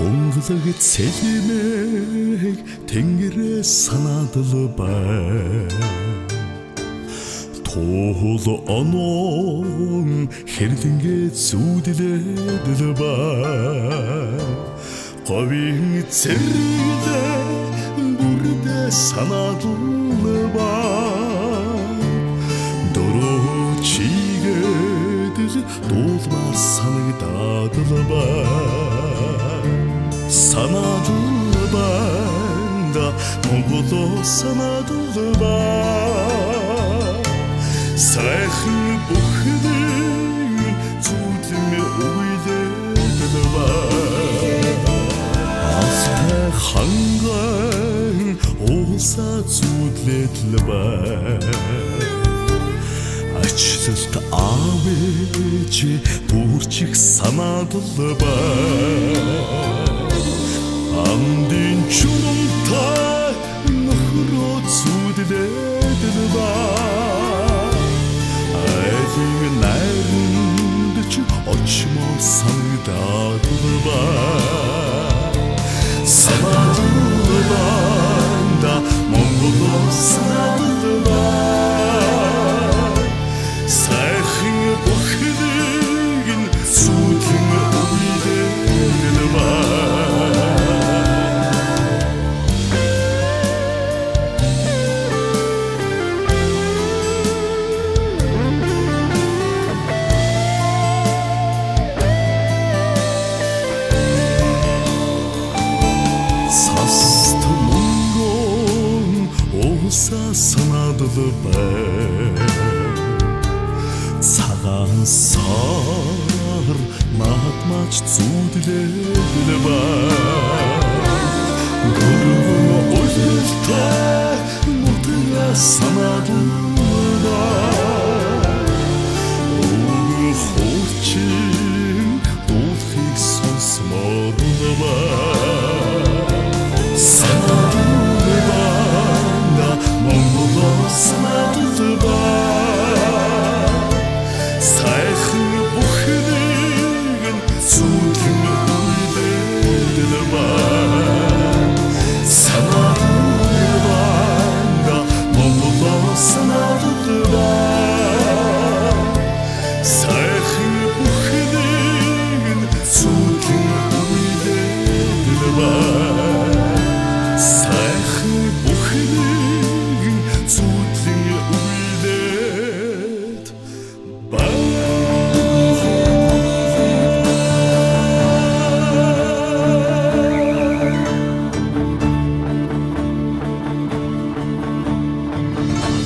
алаг цэлмэг тэнгэрээ санаадал бай. Тохол онон хэрлэнгээ зүудлээдэл бай. Говийн цэрлээ бүрдэ санаадал бай. Дөрөө чигэдэл дуулмаар санагдаад л бай Санаадал байнда Монголоо санаадал бай Сайхан бүхний зүудлэн үйлдэл бай Алтай ханган уулсаа зүудлэдэл бай Ачлалт аавэж бүрчих санаадал бай Амдын чурамтай нөхрөө зүудлэдэл бай Айлын найранд ч очмоо санагдаад бай бай Цагаан сар наадмаач зүудлэдэл бай Гөрвөн ойлтой мутга Өнгө хуучин дуулахыг сонсмоор бай